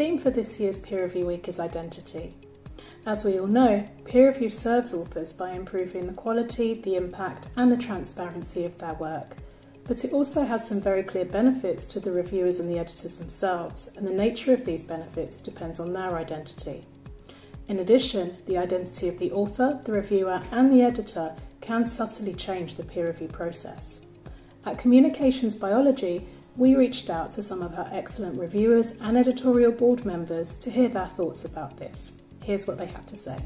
theme for this year's Peer Review Week is identity. As we all know, peer review serves authors by improving the quality, the impact, and the transparency of their work. But it also has some very clear benefits to the reviewers and the editors themselves, and the nature of these benefits depends on their identity. In addition, the identity of the author, the reviewer, and the editor can subtly change the peer review process. At Communications Biology, we reached out to some of our excellent reviewers and editorial board members to hear their thoughts about this. Here's what they had to say.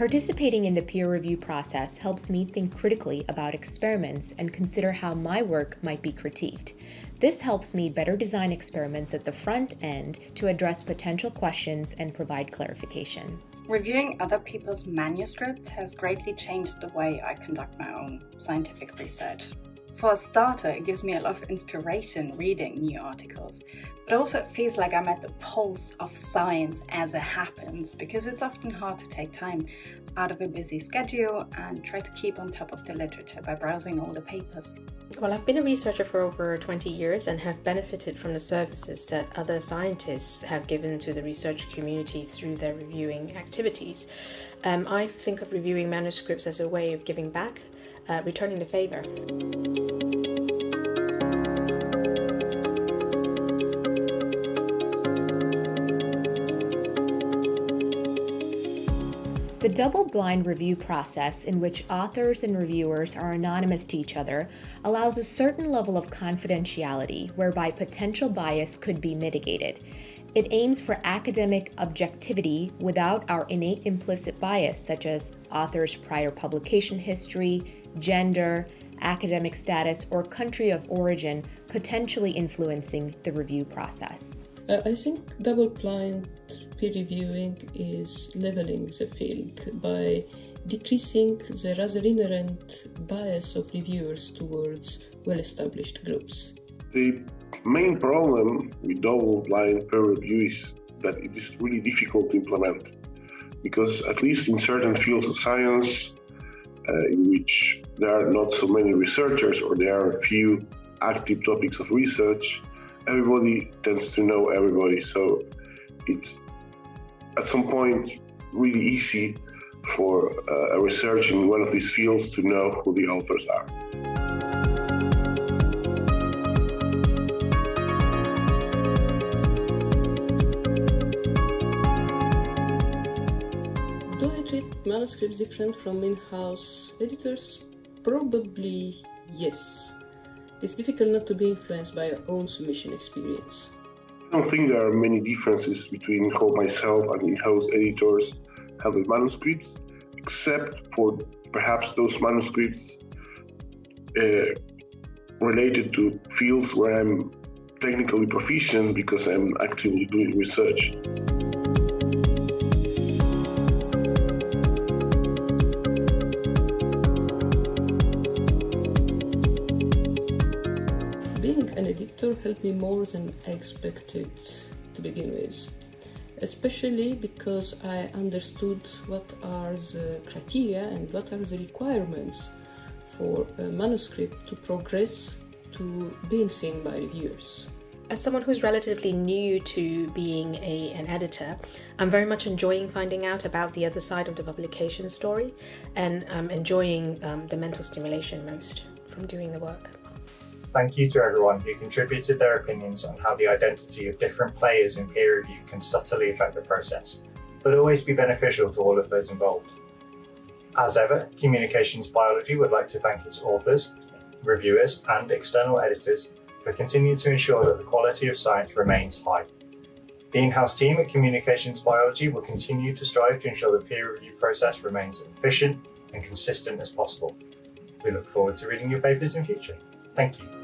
Participating in the peer review process helps me think critically about experiments and consider how my work might be critiqued. This helps me better design experiments at the front end to address potential questions and provide clarification. Reviewing other people's manuscripts has greatly changed the way I conduct my own scientific research. For a starter, it gives me a lot of inspiration reading new articles, but also it feels like I'm at the pulse of science as it happens because it's often hard to take time out of a busy schedule and try to keep on top of the literature by browsing all the papers. Well, I've been a researcher for over 20 years and have benefited from the services that other scientists have given to the research community through their reviewing activities. Um, I think of reviewing manuscripts as a way of giving back uh, returning the favor. The double blind review process, in which authors and reviewers are anonymous to each other, allows a certain level of confidentiality whereby potential bias could be mitigated. It aims for academic objectivity without our innate implicit bias, such as authors' prior publication history, gender, academic status, or country of origin potentially influencing the review process? Uh, I think double blind peer reviewing is leveling the field by decreasing the rather inherent bias of reviewers towards well established groups. The main problem with double blind peer review is that it is really difficult to implement because, at least in certain fields of science, uh, in which there are not so many researchers or there are few active topics of research, everybody tends to know everybody. So it's at some point really easy for uh, a research in one of these fields to know who the authors are. Manuscripts different from in-house editors? Probably yes. It's difficult not to be influenced by your own submission experience. I don't think there are many differences between how myself and in-house editors handle manuscripts, except for perhaps those manuscripts uh, related to fields where I'm technically proficient because I'm actively doing research. Helped me more than I expected to begin with, especially because I understood what are the criteria and what are the requirements for a manuscript to progress to being seen by reviewers. As someone who's relatively new to being a, an editor, I'm very much enjoying finding out about the other side of the publication story and um, enjoying um, the mental stimulation most from doing the work. Thank you to everyone who contributed their opinions on how the identity of different players in peer review can subtly affect the process, but always be beneficial to all of those involved. As ever, Communications Biology would like to thank its authors, reviewers, and external editors for continuing to ensure that the quality of science remains high. The in-house team at Communications Biology will continue to strive to ensure the peer review process remains efficient and consistent as possible. We look forward to reading your papers in future. Thank you.